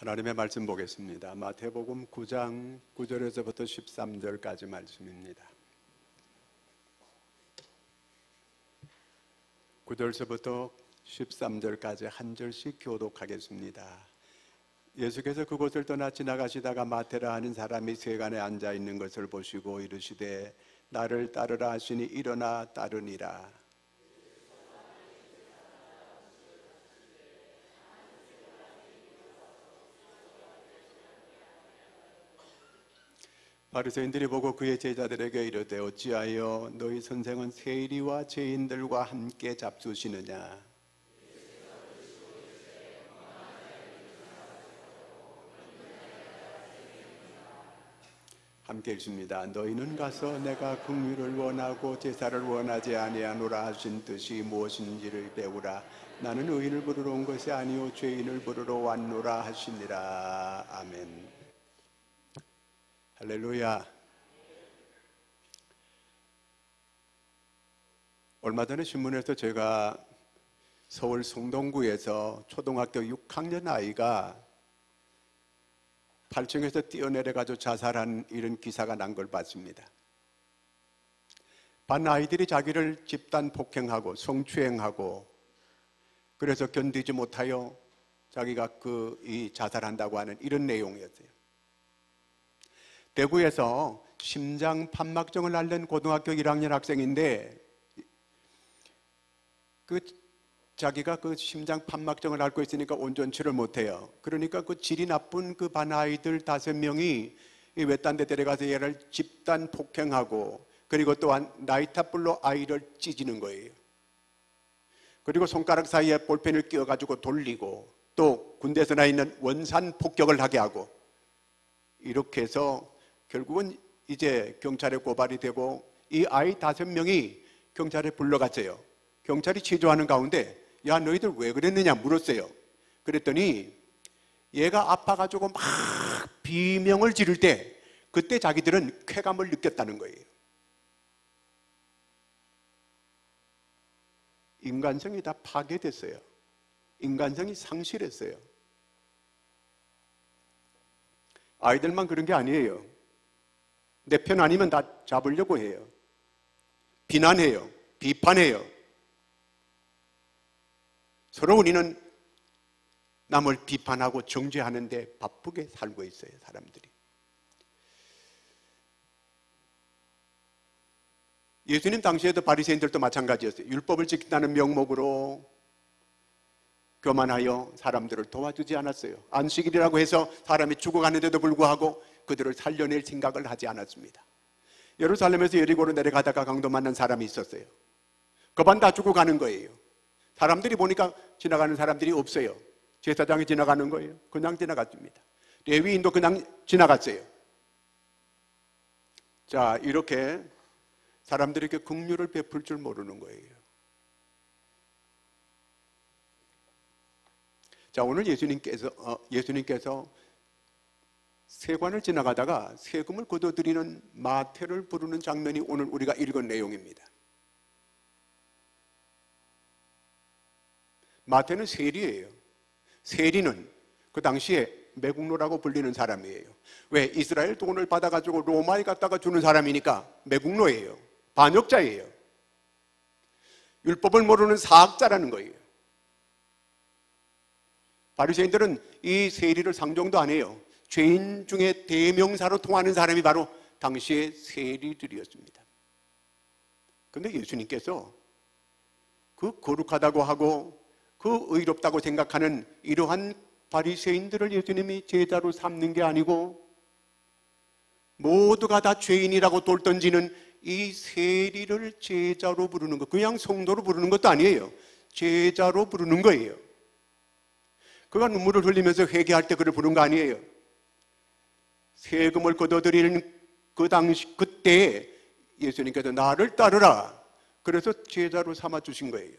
하나님의 말씀 보겠습니다. 마태복음 9장 9절에서부터 13절까지 말씀입니다. 9절서부터 13절까지 한 절씩 교독하겠습니다. 예수께서 그곳을 떠나 지나가시다가 마테라 하는 사람이 세간에 앉아 있는 것을 보시고 이르시되 나를 따르라 하시니 일어나 따르니라. 바리새인들이 보고 그의 제자들에게 이르되 어찌하여 너희 선생은 세리와 죄인들과 함께 잡수시느냐 함께 읽습니다. 너희는 가서 내가 긍휼을 원하고 제사를 원하지 아니하노라 하신 뜻이 무엇인지를 배우라. 나는 의인을 부르러 온 것이 아니요 죄인을 부르러 왔노라 하시니라. 아멘. 할렐루야. 얼마 전에 신문에서 제가 서울 송동구에서 초등학교 6학년 아이가 8층에서 뛰어내려 가지고 자살한 이런 기사가 난 걸 봤습니다. 반 아이들이 자기를 집단 폭행하고 성추행하고 그래서 견디지 못하여 자기가 그 이 자살한다고 하는 이런 내용이었어요. 대구에서 심장 판막증을 앓는 고등학교 1학년 학생인데 그 자기가 그 심장 판막증을 앓고 있으니까 온전 치를 못해요. 그러니까 그 질이 나쁜 그 반 아이들 다섯 명이 외딴 데 데려가서 얘를 집단 폭행하고 그리고 또한 나이타불로 아이를 찢는 거예요. 그리고 손가락 사이에 볼펜을 끼워가지고 돌리고 또 군대에서 나 있는 원산 폭격을 하게 하고 이렇게 해서 결국은 이제 경찰에 고발이 되고 이 아이 다섯 명이 경찰에 불러갔어요. 경찰이 취조하는 가운데 야 너희들 왜 그랬느냐 물었어요. 그랬더니 얘가 아파가지고 막 비명을 지를 때 그때 자기들은 쾌감을 느꼈다는 거예요. 인간성이 다 파괴됐어요. 인간성이 상실했어요. 아이들만 그런 게 아니에요. 내 편 아니면 다 잡으려고 해요. 비난해요. 비판해요. 서로 우리는 남을 비판하고 정죄하는데 바쁘게 살고 있어요, 사람들이. 예수님 당시에도 바리새인들도 마찬가지였어요. 율법을 지킨다는 명목으로 교만하여 사람들을 도와주지 않았어요. 안식일이라고 해서 사람이 죽어가는데도 불구하고 그들을 살려낼 생각을 하지 않았습니다. 예루살렘에서 여리고로 내려가다가 강도 만난 사람이 있었어요. 그반 다 죽어가는 거예요. 사람들이 보니까 지나가는 사람들이 없어요. 제사장이 지나가는 거예요. 그냥 지나갔습니다. 레위인도 그냥 지나갔어요. 자, 이렇게 사람들에게 긍휼을 베풀 줄 모르는 거예요. 자, 오늘 예수님께서 어, 예수님께서 세관을 지나가다가 세금을 거둬들이는 마태를 부르는 장면이 오늘 우리가 읽은 내용입니다. 마태는 세리예요. 세리는 그 당시에 매국노라고 불리는 사람이에요. 왜? 이스라엘 돈을 받아가지고 로마에 갖다가 주는 사람이니까 매국노예요. 반역자예요. 율법을 모르는 사학자라는 거예요. 바리새인들은 이 세리를 상종도 안 해요. 죄인 중에 대명사로 통하는 사람이 바로 당시의 세리들이었습니다. 그런데 예수님께서 그 거룩하다고 하고 그 의롭다고 생각하는 이러한 바리새인들을 예수님이 제자로 삼는 게 아니고 모두가 다 죄인이라고 돌 던지는 이 세리를 제자로 부르는 것, 그냥 성도로 부르는 것도 아니에요. 제자로 부르는 거예요. 그가 눈물을 흘리면서 회개할 때 그를 부른 거 아니에요. 세금을 걷어들이는 그 당시, 그때 예수님께서 나를 따르라. 그래서 제자로 삼아 주신 거예요.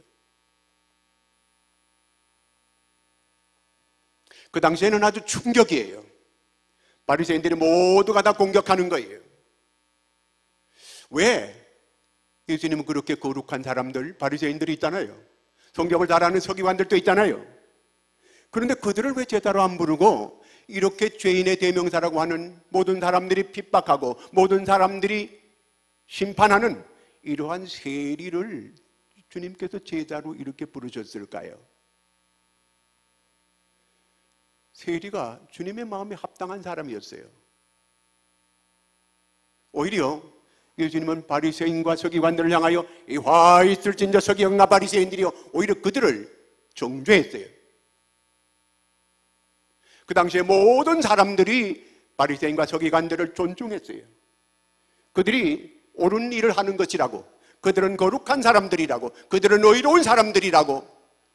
그 당시에는 아주 충격이에요. 바리새인들이 모두가 다 공격하는 거예요. 왜? 예수님은 그렇게 거룩한 사람들, 바리새인들이 있잖아요. 성경을 잘 아는 서기관들도 있잖아요. 그런데 그들을 왜 제자로 안 부르고 이렇게 죄인의 대명사라고 하는 모든 사람들이 핍박하고 모든 사람들이 심판하는 이러한 세리를 주님께서 제자로 이렇게 부르셨을까요? 세리가 주님의 마음에 합당한 사람이었어요. 오히려 예수님은 바리새인과 서기관들을 향하여 이 화 있을진저 서기관과 바리새인들이요 오히려 그들을 정죄했어요. 그 당시에 모든 사람들이 바리새인과 서기관들을 존중했어요. 그들이 옳은 일을 하는 것이라고 그들은 거룩한 사람들이라고 그들은 의로운 사람들이라고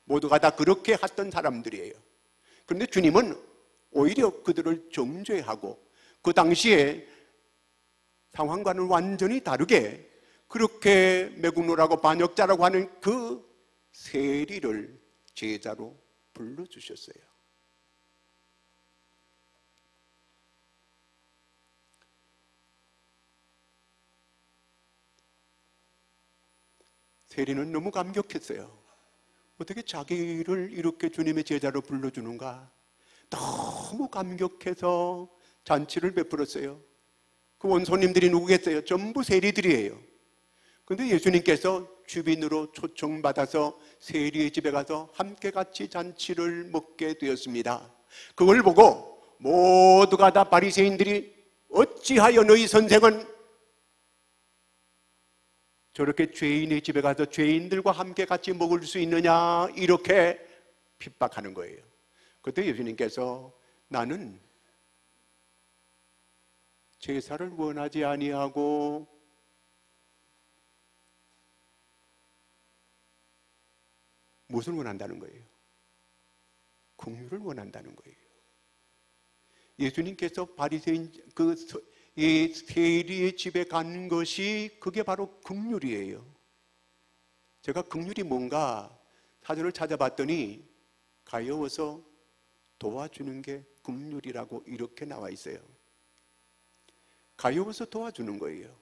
모두가 다 그렇게 했던 사람들이에요. 그런데 주님은 오히려 그들을 정죄하고 그 당시에 상황과는 완전히 다르게 그렇게 매국노라고 반역자라고 하는 그 세리를 제자로 불러주셨어요. 세리는 너무 감격했어요. 어떻게 자기를 이렇게 주님의 제자로 불러주는가? 너무 감격해서 잔치를 베풀었어요. 그 원손님들이 누구겠어요? 전부 세리들이에요. 근데 예수님께서 주빈으로 초청받아서 세리의 집에 가서 함께 같이 잔치를 먹게 되었습니다. 그걸 보고 모두가 다 바리새인들이 어찌하여 너희 선생은 저렇게 죄인의 집에 가서 죄인들과 함께 같이 먹을 수 있느냐 이렇게 핍박하는 거예요. 그때 예수님께서 나는 제사를 원하지 아니하고 무엇을 원한다는 거예요? 긍휼을 원한다는 거예요. 예수님께서 바리새인 그 이 세리의 집에 간 것이 그게 바로 긍휼이에요. 제가 긍휼이 뭔가 사전을 찾아봤더니 가여워서 도와주는 게 긍휼이라고 이렇게 나와 있어요. 가여워서 도와주는 거예요.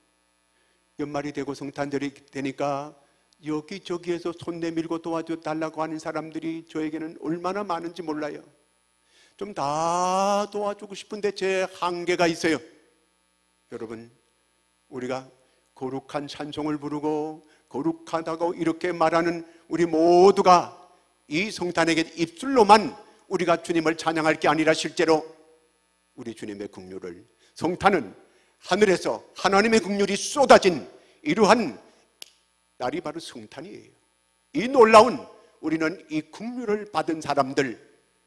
연말이 되고 성탄절이 되니까 여기저기에서 손 내밀고 도와줘 달라고 하는 사람들이 저에게는 얼마나 많은지 몰라요. 좀 다 도와주고 싶은데 제 한계가 있어요. 여러분, 우리가 거룩한 찬송을 부르고 거룩하다고 이렇게 말하는 우리 모두가 이 성탄에게 입술로만 우리가 주님을 찬양할 게 아니라 실제로 우리 주님의 긍휼을 성탄은 하늘에서 하나님의 긍휼이 쏟아진 이러한 날이 바로 성탄이에요. 이 놀라운 우리는 이 긍휼을 받은 사람들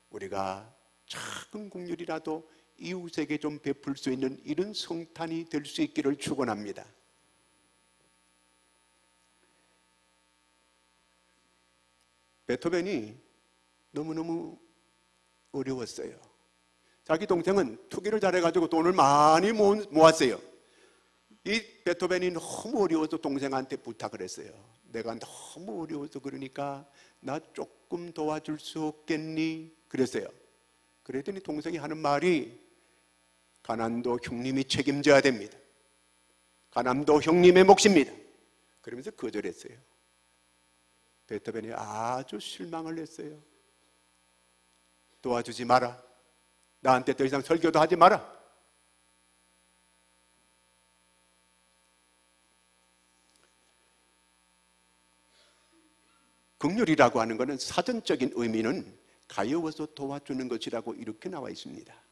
우리가 작은 긍휼이라도 이웃에게 좀 베풀 수 있는 이런 성탄이 될 수 있기를 축원합니다. 베토벤이 너무너무 어려웠어요. 자기 동생은 투기를 잘해가지고 돈을 많이 모았어요. 이 베토벤이 너무 어려워서 동생한테 부탁을 했어요. 내가 너무 어려워서 그러니까 나 조금 도와줄 수 없겠니? 그랬어요. 그랬더니 동생이 하는 말이 가난도 형님이 책임져야 됩니다. 가난도 형님의 몫입니다. 그러면서 거절했어요. 베토벤이 아주 실망을 했어요. 도와주지 마라. 나한테 더 이상 설교도 하지 마라. 극률이라고 하는 것은 사전적인 의미는 가여워서 도와주는 것이라고 이렇게 나와 있습니다.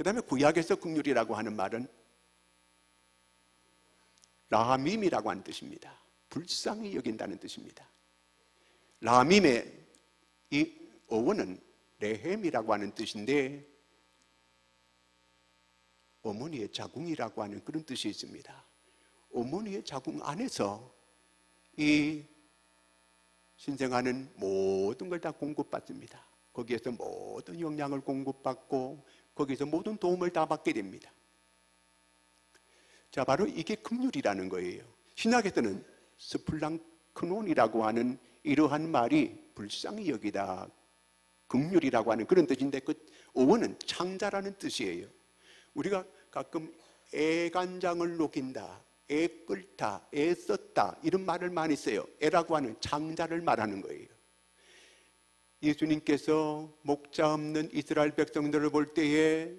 그 다음에 구약에서 극률이라고 하는 말은 라밈이라고 하는 뜻입니다. 불쌍히 여긴다는 뜻입니다. 라밈의 이 어원은 레헴이라고 하는 뜻인데 어머니의 자궁이라고 하는 그런 뜻이 있습니다. 어머니의 자궁 안에서 이 신생아는 모든 걸 다 공급받습니다. 거기에서 모든 영양을 공급받고 거기서 모든 도움을 다 받게 됩니다. 자, 바로 이게 긍휼이라는 거예요. 신약에서는 스플랑크논이라고 하는 이러한 말이 불쌍히 여기다 긍휼이라고 하는 그런 뜻인데 그 어원은 창자라는 뜻이에요. 우리가 가끔 애간장을 녹인다, 애 끌다, 애 썼다 이런 말을 많이 써요. 애라고 하는 장자를 말하는 거예요. 예수님께서 목자 없는 이스라엘 백성들을 볼 때에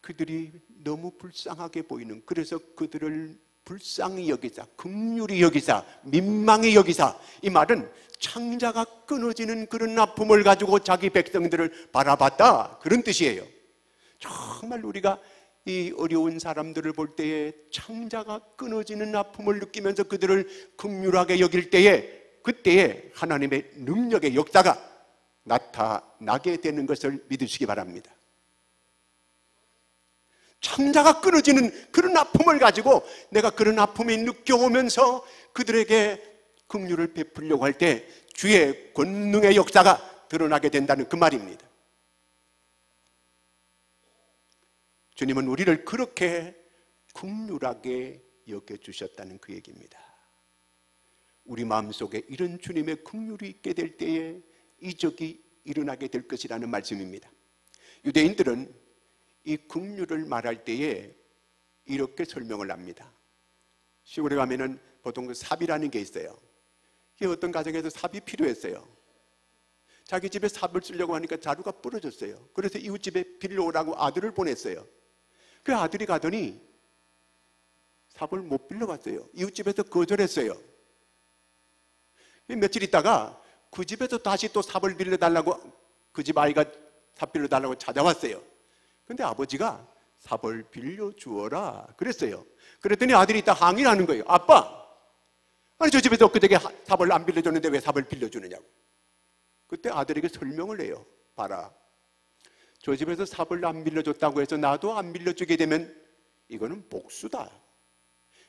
그들이 너무 불쌍하게 보이는 그래서 그들을 불쌍히 여기사 극률이 여기사 민망히 여기사 이 말은 창자가 끊어지는 그런 아픔을 가지고 자기 백성들을 바라봤다 그런 뜻이에요. 정말 우리가 이 어려운 사람들을 볼 때에 창자가 끊어지는 아픔을 느끼면서 그들을 극률하게 여길 때에 그때에 하나님의 능력의 역사가 나타나게 되는 것을 믿으시기 바랍니다. 창자가 끊어지는 그런 아픔을 가지고 내가 그런 아픔이 느껴오면서 그들에게 긍휼을 베풀려고 할 때 주의 권능의 역사가 드러나게 된다는 그 말입니다. 주님은 우리를 그렇게 긍휼하게 여겨 주셨다는 그 얘기입니다. 우리 마음속에 이런 주님의 긍휼이 있게 될 때에 이적이 일어나게 될 것이라는 말씀입니다. 유대인들은 이 긍휼을 말할 때에 이렇게 설명을 합니다. 시골에 가면은 보통 그 삽이라는 게 있어요. 이 어떤 가정에서 삽이 필요했어요. 자기 집에 삽을 쓰려고 하니까 자루가 부러졌어요. 그래서 이웃집에 빌려오라고 아들을 보냈어요. 그 아들이 가더니 삽을 못 빌려갔어요. 이웃집에서 거절했어요. 며칠 있다가 그 집에서 다시 또 삽을 빌려달라고 그 집 아이가 삽 빌려달라고 찾아왔어요. 근데 아버지가 삽을 빌려주어라 그랬어요. 그랬더니 아들이 있다 항의를 하는 거예요. 아빠, 아니 저 집에서 그에게 삽을 안 빌려줬는데 왜 삽을 빌려주느냐고. 그때 아들에게 설명을 해요. 봐라. 저 집에서 삽을 안 빌려줬다고 해서 나도 안 빌려주게 되면 이거는 복수다.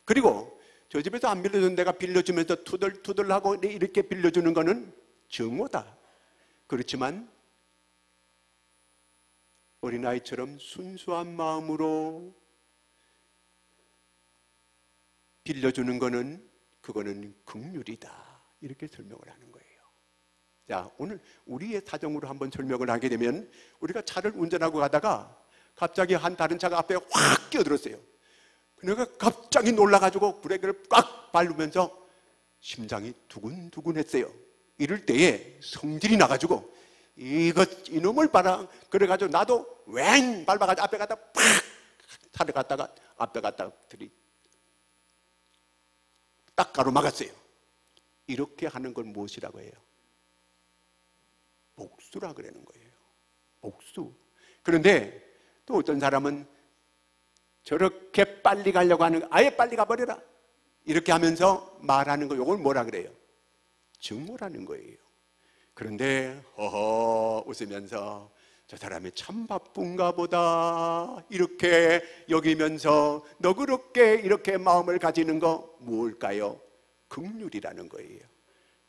그리고 저 집에서 안 빌려준 내가 빌려주면서 투덜투덜하고 이렇게 빌려주는 거는 정오다. 그렇지만 어린아이처럼 순수한 마음으로 빌려주는 거는 그거는 극률이다. 이렇게 설명을 하는 거예요. 자, 오늘 우리의 사정으로 한번 설명을 하게 되면 우리가 차를 운전하고 가다가 갑자기 한 다른 차가 앞에 확 끼어들었어요. 내가 갑자기 놀라가지고 브레이크를 꽉 밟으면서 심장이 두근두근 했어요. 이럴 때에 성질이 나가지고 이것 이놈을 봐라. 그래가지고 나도 웽 밟아가지고 앞에 갔다 팍 차를 갔다가 앞에 갔다가 들이 딱 가로막았어요. 이렇게 하는 걸 무엇이라고 해요? 복수라 그러는 거예요. 복수. 그런데 또 어떤 사람은 저렇게 빨리 가려고 하는 거 아예 빨리 가버려라. 이렇게 하면서 말하는 거 이걸 뭐라 그래요? 증오라는 거예요. 그런데 허허 웃으면서 저 사람이 참 바쁜가 보다 이렇게 여기면서 너그럽게 이렇게 마음을 가지는 거 무엇일까요? 극률이라는 거예요.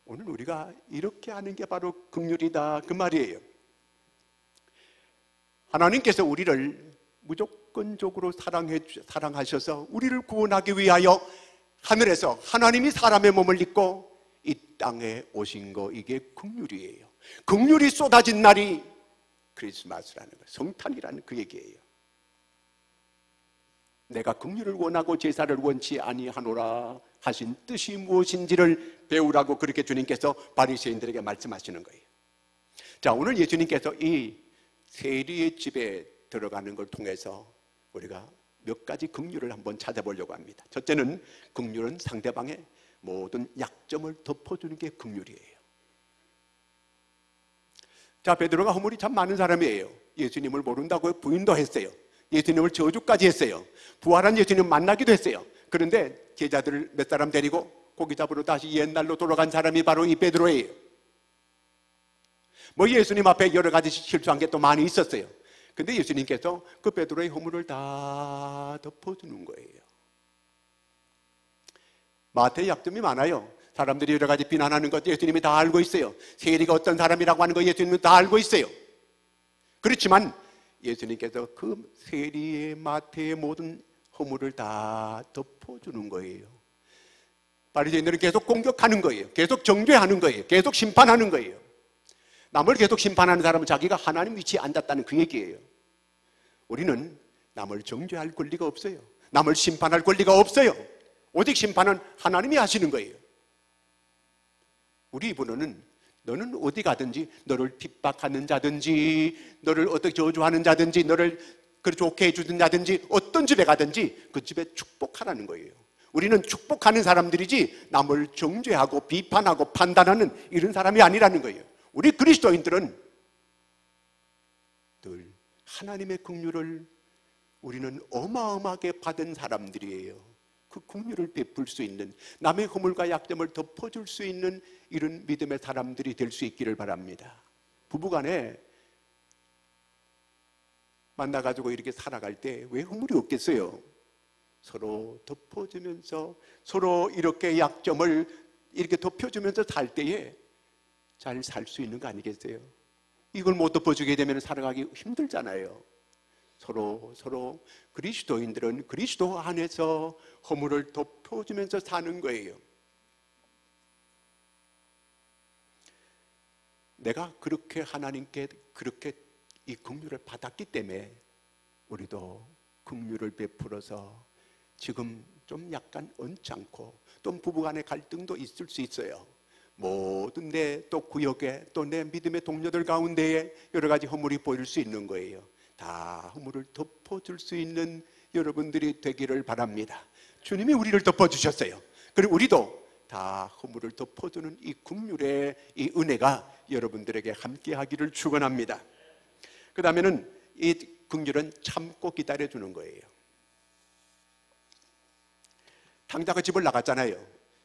오늘 우리가 이렇게 하는 게 바로 극률이다 그 말이에요. 하나님께서 우리를 무조건 적으로 사랑해 사랑하셔서 우리를 구원하기 위하여 하늘에서 하나님이 사람의 몸을 입고 이 땅에 오신 거 이게 극률이에요. 극률이 쏟아진 날이 크리스마스라는 거, 성탄이라는 그 얘기예요. 내가 긍휼을 원하고 제사를 원치 아니하노라 하신 뜻이 무엇인지를 배우라고 그렇게 주님께서 바리새인들에게 말씀하시는 거예요. 자, 오늘 예수님께서 이 세리의 집에 들어가는 걸 통해서 우리가 몇 가지 긍휼을 한번 찾아보려고 합니다. 첫째는 긍휼은 상대방의 모든 약점을 덮어주는 게 긍휼이에요. 자, 베드로가 허물이 참 많은 사람이에요. 예수님을 모른다고 부인도 했어요. 예수님을 저주까지 했어요. 부활한 예수님 만나기도 했어요. 그런데 제자들을 몇 사람 데리고 고기 잡으러 다시 옛날로 돌아간 사람이 바로 이 베드로예요. 뭐 예수님 앞에 여러 가지 실수한 게 또 많이 있었어요. 근데 예수님께서 그 베드로의 허물을 다 덮어주는 거예요. 마태의 약점이 많아요. 사람들이 여러 가지 비난하는 것 예수님이 다 알고 있어요. 세리가 어떤 사람이라고 하는 거 예수님은 다 알고 있어요. 그렇지만 예수님께서 그 세리의 마태의 모든 허물을 다 덮어주는 거예요. 바리새인들은 계속 공격하는 거예요. 계속 정죄하는 거예요. 계속 심판하는 거예요. 남을 계속 심판하는 사람은 자기가 하나님 위치에 앉았다는 그 얘기예요. 우리는 남을 정죄할 권리가 없어요. 남을 심판할 권리가 없어요. 오직 심판은 하나님이 하시는 거예요. 우리 이분은 너는 어디 가든지 너를 핍박하는 자든지 너를 어떻게 저주하는 자든지 너를 그 좋게 해주든 자든지 어떤 집에 가든지 그 집에 축복하라는 거예요. 우리는 축복하는 사람들이지 남을 정죄하고 비판하고 판단하는 이런 사람이 아니라는 거예요. 우리 그리스도인들은 늘 하나님의 긍휼을 우리는 어마어마하게 받은 사람들이에요. 그 긍휼을 베풀 수 있는 남의 허물과 약점을 덮어줄 수 있는 이런 믿음의 사람들이 될 수 있기를 바랍니다. 부부간에 만나가지고 이렇게 살아갈 때 왜 허물이 없겠어요? 서로 덮어주면서 서로 이렇게 약점을 이렇게 덮여주면서 살 때에 잘 살 수 있는 거 아니겠어요? 이걸 못 덮어주게 되면 살아가기 힘들잖아요. 서로 서로 그리스도인들은 그리스도 안에서 허물을 덮어주면서 사는 거예요. 내가 그렇게 하나님께 그렇게 이 긍휼을 받았기 때문에 우리도 긍휼을 베풀어서 지금 좀 약간 언짢고 또 부부간의 갈등도 있을 수 있어요. 모든 내 또 구역에 또 내 믿음의 동료들 가운데에 여러 가지 허물이 보일 수 있는 거예요. 다 허물을 덮어줄 수 있는 여러분들이 되기를 바랍니다. 주님이 우리를 덮어주셨어요. 그리고 우리도 다 허물을 덮어주는 이 국률의 이 은혜가 여러분들에게 함께하기를 축원합니다. 그 다음에는 이 국률은 참고 기다려주는 거예요. 탕자가 집을 나갔잖아요.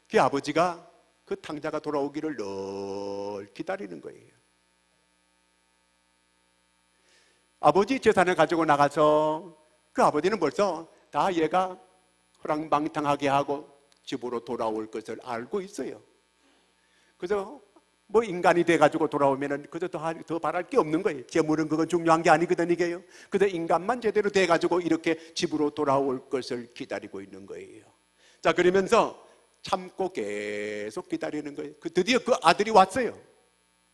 그 아버지가 그 탕자가 돌아오기를 늘 기다리는 거예요. 아버지 재산을 가지고 나가서 그 아버지는 벌써 다 얘가 호랑방탕하게 하고 집으로 돌아올 것을 알고 있어요. 그래서 뭐 인간이 돼가지고 돌아오면은 그저 더, 더 바랄 게 없는 거예요. 재물은 그건 중요한 게 아니거든, 이게요. 그저 인간만 제대로 돼가지고 이렇게 집으로 돌아올 것을 기다리고 있는 거예요. 자, 그러면서 참고 계속 기다리는 거예요. 그 드디어 그 아들이 왔어요.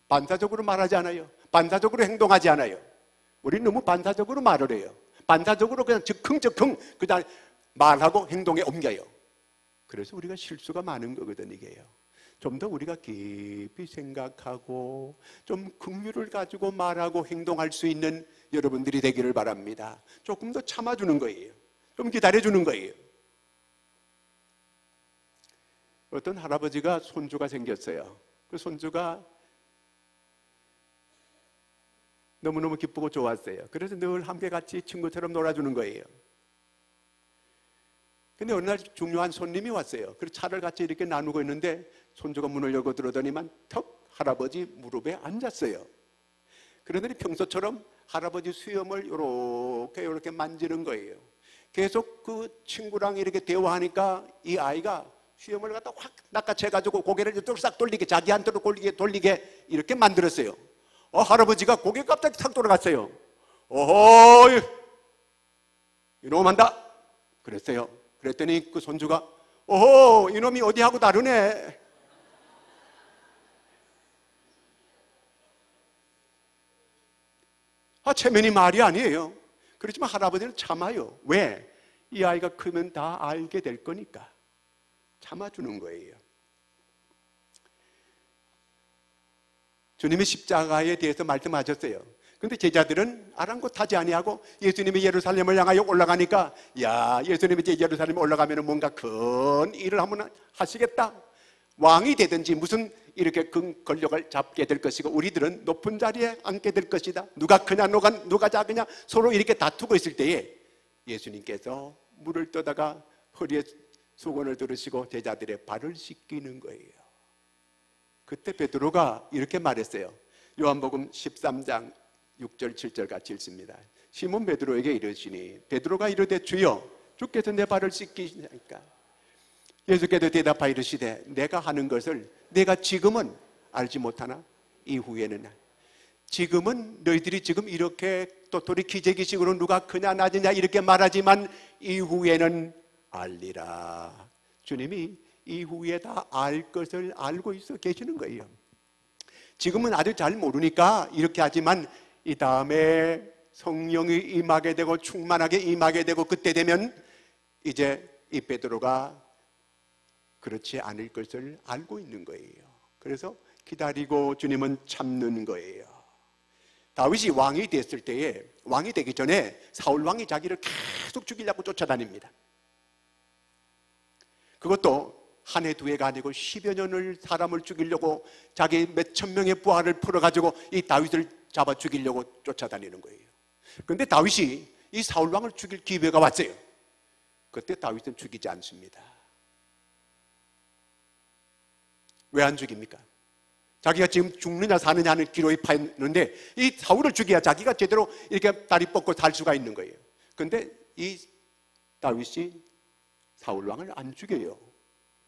반사적으로 말하지 않아요. 반사적으로 행동하지 않아요. 우리는 너무 반사적으로 말을 해요. 반사적으로 그냥 즉흥즉흥 그냥 말하고 행동에 옮겨요. 그래서 우리가 실수가 많은 거거든 이게요. 좀 더 우리가 깊이 생각하고 좀 긍휼을 가지고 말하고 행동할 수 있는 여러분들이 되기를 바랍니다. 조금 더 참아주는 거예요. 좀 기다려주는 거예요. 어떤 할아버지가 손주가 생겼어요. 그 손주가 너무너무 기쁘고 좋았어요. 그래서 늘 함께 같이 친구처럼 놀아주는 거예요. 근데 어느 날 중요한 손님이 왔어요. 그래서 차를 같이 이렇게 나누고 있는데 손주가 문을 열고 들어오더니만 턱 할아버지 무릎에 앉았어요. 그러더니 평소처럼 할아버지 수염을 이렇게 이렇게 만지는 거예요. 계속 그 친구랑 이렇게 대화하니까 이 아이가 수염을 갖다 확 낚아채가지고 고개를 이쪽으로 싹 돌리게 자기한테로 돌리게 돌리게 이렇게 만들었어요. 어, 할아버지가 고개 갑자기 탁 돌아갔어요. 어허, 이놈 한다. 그랬어요. 그랬더니 그 손주가 어허, 이놈이 어디하고 다르네. 아, 체면이 말이 아니에요. 그렇지만 할아버지는 참아요. 왜? 이 아이가 크면 다 알게 될 거니까. 참아주는 거예요. 주님의 십자가에 대해서 말씀하셨어요. 근데 제자들은 아랑곳하지 아니하고 예수님이 예루살렘을 향하여 올라가니까 야 예수님이 이제 예루살렘에 올라가면 뭔가 큰 일을 한번 하시겠다 왕이 되든지 무슨 이렇게 큰 권력을 잡게 될 것이고 우리들은 높은 자리에 앉게 될 것이다 누가 크냐 누가, 누가 작으냐 서로 이렇게 다투고 있을 때에 예수님께서 물을 떠다가 허리에 수건을 들으시고 제자들의 발을 씻기는 거예요. 그때 베드로가 이렇게 말했어요. 요한복음 13장 6절 7절 같이 읽습니다. 시몬 베드로에게 이르시니 베드로가 이르되 주여 주께서 내 발을 씻기시니까 예수께서 대답하 이르시되 내가 하는 것을 내가 지금은 알지 못하나 이후에는 지금은 너희들이 지금 이렇게 또돌이 기재기식으로 누가 크냐 낮으냐 이렇게 말하지만 이후에는 알리라. 주님이 이후에 다 알 것을 알고 있어 계시는 거예요. 지금은 아주 잘 모르니까 이렇게 하지만 이 다음에 성령이 임하게 되고 충만하게 임하게 되고 그때 되면 이제 이 베드로가 그렇지 않을 것을 알고 있는 거예요. 그래서 기다리고 주님은 참는 거예요. 다윗이 왕이 됐을 때에 왕이 되기 전에 사울 왕이 자기를 계속 죽이려고 쫓아다닙니다. 그것도 한 해 두 해가 아니고 10여 년을 사람을 죽이려고 자기 몇 천 명의 부하를 풀어가지고 이 다윗을 잡아 죽이려고 쫓아다니는 거예요. 그런데 다윗이 이 사울 왕을 죽일 기회가 왔어요. 그때 다윗은 죽이지 않습니다. 왜 안 죽입니까? 자기가 지금 죽느냐 사느냐 하는 기로에 파였는데 이 사울을 죽여야 자기가 제대로 이렇게 다리 뻗고 살 수가 있는 거예요. 그런데 이 다윗이 사울 왕을 안 죽여요.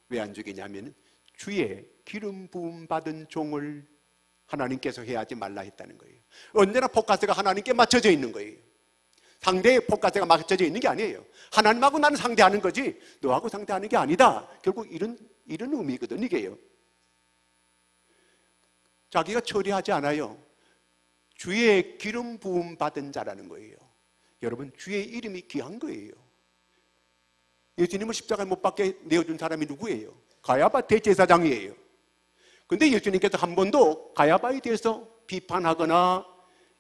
왜 안 죽이냐면 주의 기름 부음 받은 종을 하나님께서 해야지 말라 했다는 거예요. 언제나 포커스가 하나님께 맞춰져 있는 거예요. 상대의 포커스가 맞춰져 있는 게 아니에요. 하나님하고 나는 상대하는 거지 너하고 상대하는 게 아니다. 결국 이런 이런 의미거든 이게요. 자기가 처리하지 않아요. 주의 기름 부음 받은 자라는 거예요. 여러분 주의 이름이 귀한 거예요. 예수님을 십자가에 못 박게 내어준 사람이 누구예요? 가야바 대제사장이에요. 근데 예수님께서 한 번도 가야바에 대해서 비판하거나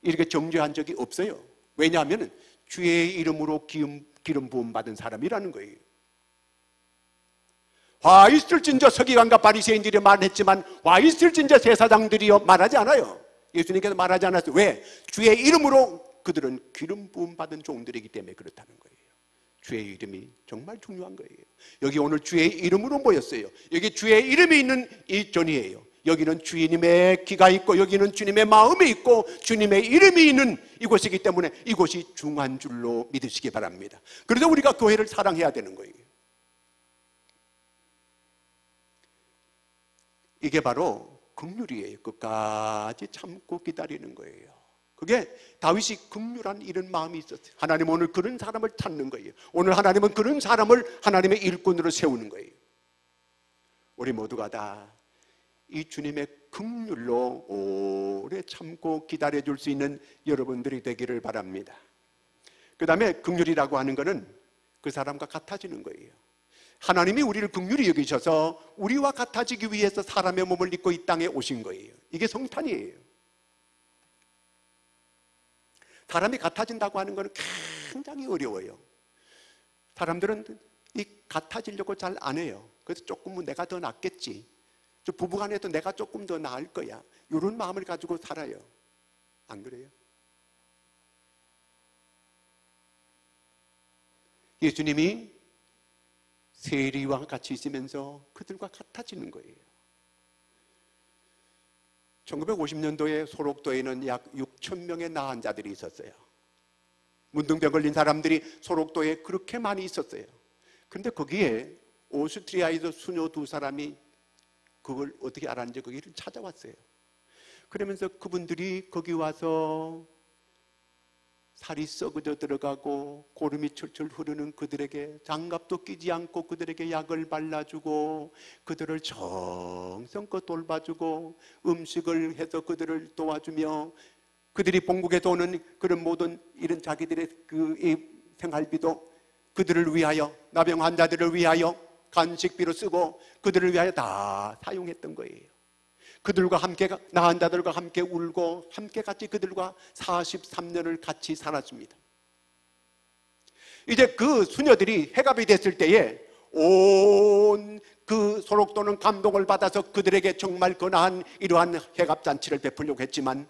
이렇게 정죄한 적이 없어요. 왜냐하면 주의 이름으로 기름, 기름 부음 받은 사람이라는 거예요. 화 있을진저 서기관과 바리새인들이 말했지만 화 있을진저 제사장들이요 말하지 않아요. 예수님께서 말하지 않았어요. 왜? 주의 이름으로 그들은 기름 부음 받은 종들이기 때문에 그렇다는 거예요. 주의 이름이 정말 중요한 거예요. 여기 오늘 주의 이름으로 모였어요. 여기 주의 이름이 있는 이 전이에요. 여기는 주님의 기가 있고 여기는 주님의 마음이 있고 주님의 이름이 있는 이곳이기 때문에 이곳이 중한 줄로 믿으시기 바랍니다. 그래서 우리가 교회를 사랑해야 되는 거예요. 이게 바로 극률이에요. 끝까지 참고 기다리는 거예요. 그게 다윗이 극률한 이런 마음이 있었어요. 하나님 오늘 그런 사람을 찾는 거예요. 오늘 하나님은 그런 사람을 하나님의 일꾼으로 세우는 거예요. 우리 모두가 다 이 주님의 극률로 오래 참고 기다려 줄 수 있는 여러분들이 되기를 바랍니다. 그 다음에 극률이라고 하는 것은 그 사람과 같아지는 거예요. 하나님이 우리를 극률히 여기셔서 우리와 같아지기 위해서 사람의 몸을 입고 이 땅에 오신 거예요. 이게 성탄이에요. 사람이 같아진다고 하는 것은 굉장히 어려워요. 사람들은 이 같아지려고 잘 안 해요. 그래서 조금은 내가 더 낫겠지. 부부간에도 내가 조금 더 나을 거야. 이런 마음을 가지고 살아요. 안 그래요? 예수님이 세리와 같이 있으면서 그들과 같아지는 거예요. 1950년도에 소록도에는 약 6천 명의 나한 자들이 있었어요. 문둥병 걸린 사람들이 소록도에 그렇게 많이 있었어요. 그런데 거기에 오스트리아에서 수녀 두 사람이 그걸 어떻게 알았는지 거기를 찾아왔어요. 그러면서 그분들이 거기 와서 살이 썩어져 들어가고 고름이 철철 흐르는 그들에게 장갑도 끼지 않고 그들에게 약을 발라주고 그들을 정성껏 돌봐주고 음식을 해서 그들을 도와주며 그들이 본국에 도는 그런 모든 이런 자기들의 그 생활비도 그들을 위하여 나병 환자들을 위하여 간식비로 쓰고 그들을 위하여 다 사용했던 거예요. 그들과 함께 나은 자들과 함께 울고 함께 같이 그들과 43년을 같이 살았습니다. 이제 그 수녀들이 해갑이 됐을 때에 온 그 소록도는 감동을 받아서 그들에게 정말 근한 이러한 해갑 잔치를 베풀려고 했지만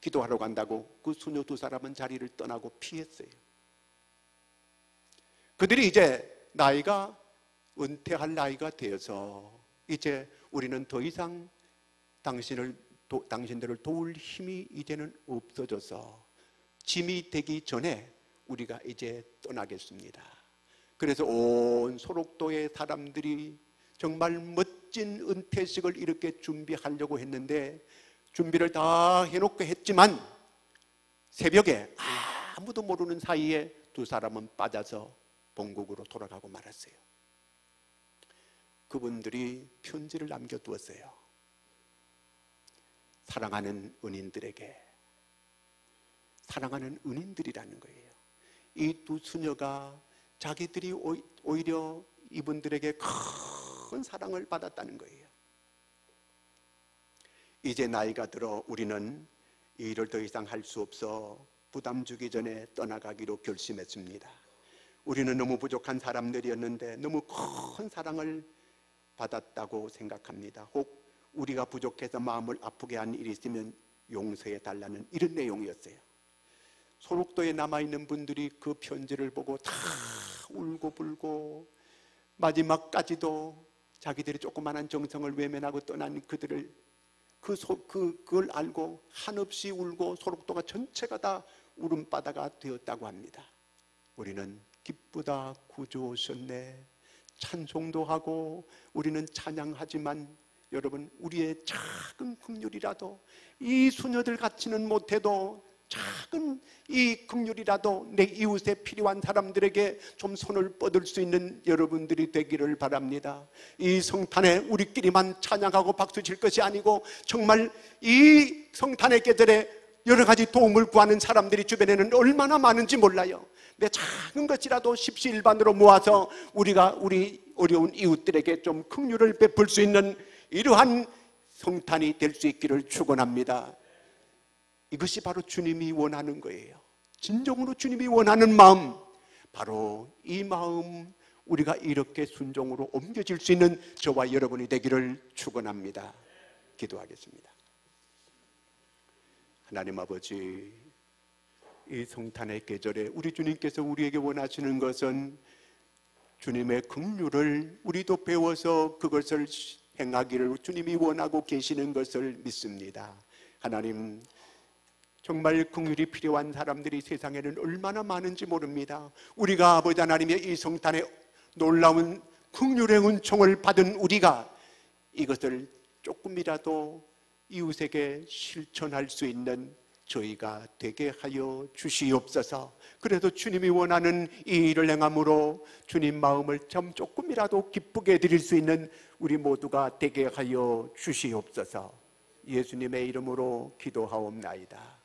기도하러 간다고 그 수녀 두 사람은 자리를 떠나고 피했어요. 그들이 이제 나이가 은퇴할 나이가 되어서 이제 우리는 더 이상 당신을 도, 당신들을 도울 힘이 이제는 없어져서 짐이 되기 전에 우리가 이제 떠나겠습니다. 그래서 온 소록도의 사람들이 정말 멋진 은퇴식을 이렇게 준비하려고 했는데 준비를 다 해놓고 했지만 새벽에 아무도 모르는 사이에 두 사람은 빠져서 본국으로 돌아가고 말았어요. 그분들이 편지를 남겨두었어요. 사랑하는 은인들에게 사랑하는 은인들이라는 거예요. 이 두 수녀가 자기들이 오히려 이분들에게 큰 사랑을 받았다는 거예요. 이제 나이가 들어 우리는 이 일을 더 이상 할 수 없어 부담 주기 전에 떠나가기로 결심했습니다. 우리는 너무 부족한 사람들이었는데 너무 큰 사랑을 받았다고 생각합니다. 혹 우리가 부족해서 마음을 아프게 한 일이 있으면 용서해 달라는 이런 내용이었어요. 소록도에 남아있는 분들이 그 편지를 보고 다 울고 불고 마지막까지도 자기들이 조그만한 정성을 외면하고 떠난 그들을 그, 소, 그, 그걸 알고 한없이 울고 소록도가 전체가 다 울음바다가 되었다고 합니다. 우리는 기쁘다 구주 오셨네 찬송도 하고 우리는 찬양하지만 여러분 우리의 작은 긍휼이라도 이 수녀들 같지는 못해도 작은 이 긍휼이라도 내 이웃에 필요한 사람들에게 좀 손을 뻗을 수 있는 여러분들이 되기를 바랍니다. 이 성탄에 우리끼리만 찬양하고 박수 칠 것이 아니고 정말 이 성탄의 계절에 여러 가지 도움을 구하는 사람들이 주변에는 얼마나 많은지 몰라요. 내 작은 것이라도 십시일반으로 모아서 우리가 우리 어려운 이웃들에게 좀 긍휼을 베풀 수 있는 이러한 성탄이 될 수 있기를 축원합니다. 이것이 바로 주님이 원하는 거예요. 진정으로 주님이 원하는 마음, 바로 이 마음 우리가 이렇게 순종으로 옮겨질 수 있는 저와 여러분이 되기를 축원합니다. 기도하겠습니다. 하나님 아버지, 이 성탄의 계절에 우리 주님께서 우리에게 원하시는 것은 주님의 긍휼을 우리도 배워서 그것을 행하기를 주님이 원하고 계시는 것을 믿습니다. 하나님 정말 긍휼이 필요한 사람들이 세상에는 얼마나 많은지 모릅니다. 우리가 아버지 하나님의 이 성탄에 놀라운 긍휼의 은총을 받은 우리가 이것을 조금이라도 이웃에게 실천할 수 있는 저희가 되게 하여 주시옵소서. 그래도 주님이 원하는 이 일을 행함으로 주님 마음을 좀 조금이라도 기쁘게 드릴 수 있는 우리 모두가 되게 하여 주시옵소서. 예수님의 이름으로 기도하옵나이다.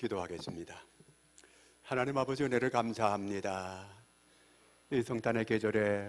기도하겠습니다. 하나님 아버지 은혜를 감사합니다. 이 성탄의 계절에